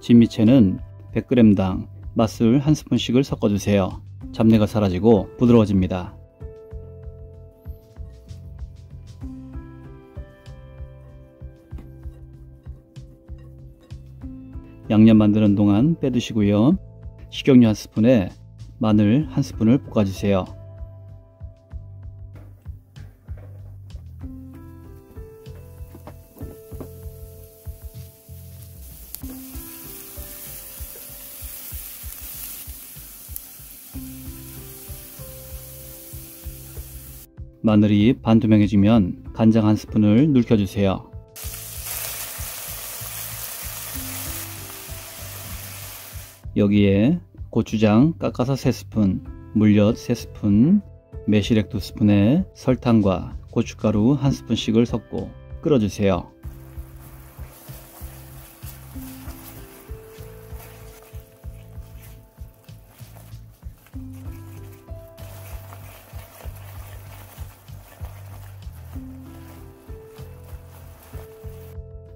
진미채는 100g당 맛술 1스푼씩을 섞어주세요. 잡내가 사라지고 부드러워집니다. 양념 만드는 동안 빼두시고요. 식용유 한 스푼에 마늘 한 스푼을 볶아주세요. 마늘이 반투명해지면 간장 한 스푼을 눌켜주세요. 여기에 고추장 깎아서 3스푼, 물엿 3스푼, 매실액 2스푼에 설탕과 고춧가루 1스푼씩을 섞고 끓여주세요.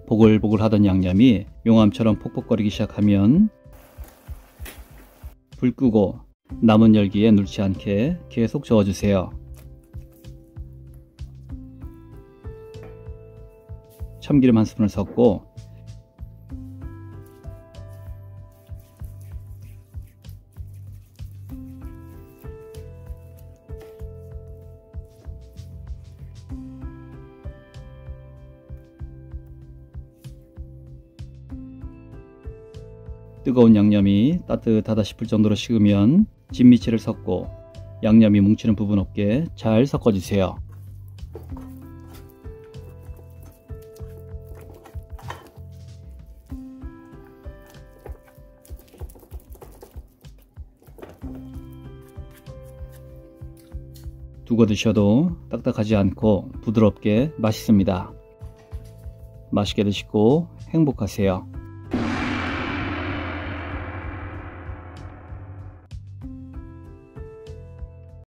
보글보글 하던 양념이 용암처럼 폭폭거리기 시작하면 불 끄고 남은 열기에 눌지 않게 계속 저어주세요. 참기름 한 스푼을 섞고 뜨거운 양념이 따뜻하다 싶을 정도로 식으면 진미채를 섞고 양념이 뭉치는 부분 없게 잘 섞어주세요. 두고 드셔도 딱딱하지 않고 부드럽게 맛있습니다. 맛있게 드시고 행복하세요.